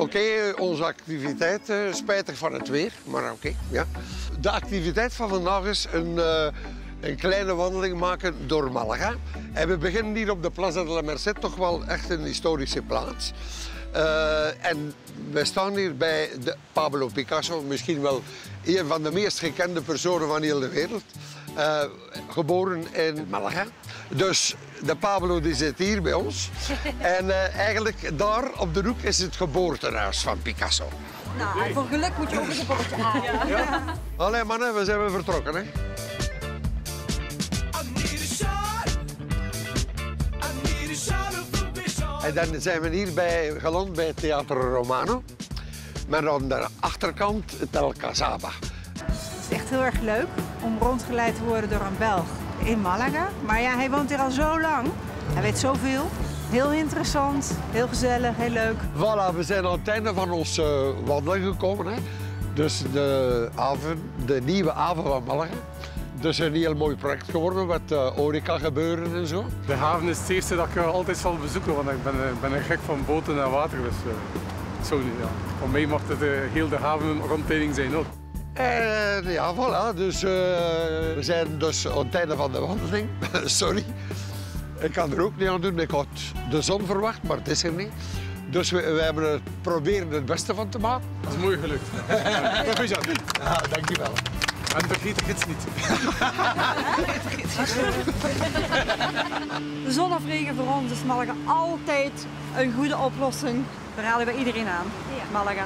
Oké, onze activiteit, uh, spijtig van het weer, maar oké. ja. De activiteit van vandaag is een, uh, een kleine wandeling maken door Malaga. En we beginnen hier op de Plaza de la Merced, toch wel echt een historische plaats. Uh, en we staan hier bij de Pablo Picasso, misschien wel een van de meest gekende personen van heel de wereld. Uh, geboren in Malaga. Dus de Pablo die zit hier bij ons. en uh, eigenlijk daar op de hoek is het geboortehuis van Picasso. Nou, voor geluk moet je ook eens een poppetje aan. Ja. ja. Allee mannen, we zijn weer vertrokken hè. En dan zijn we hier bij, geland bij Theater Romano. Maar aan de achterkant Tel Casaba. Het is echt heel erg leuk om rondgeleid te worden door een Belg in Malaga. Maar ja, hij woont hier al zo lang. Hij weet zoveel. Heel interessant, heel gezellig, heel leuk. Voilà, we zijn aan het einde van onze wandeling gekomen. Hè. Dus de, haven, de nieuwe haven van Malaga. Dus een heel mooi project geworden met uh, horeca gebeuren en zo. De haven is het eerste dat ik altijd zal bezoeken, want ik ben, ben een gek van boten en water. Dus uh, zo niet, ja. Voor mij mag het uh, heel de haven een rondleiding zijn ook. En ja, voilà. Dus we zijn dus aan het einde van de wandeling. Sorry. Ik kan er ook niet aan doen. Ik had de zon verwacht, maar het is er niet. Dus we, we hebben er proberen het beste van te maken. Dat is mooi gelukt. Proficiat. Ja, dankjewel. En vergeet de gids niet. de zon of regen voor ons is Malaga altijd een goede oplossing. Daar raden we iedereen aan. Malaga.